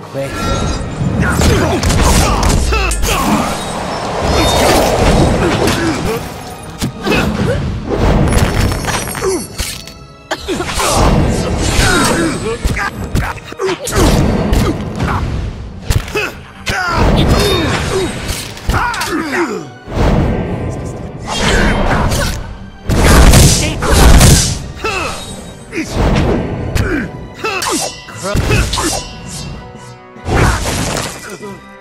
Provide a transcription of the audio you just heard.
quick. Crap. 嗯。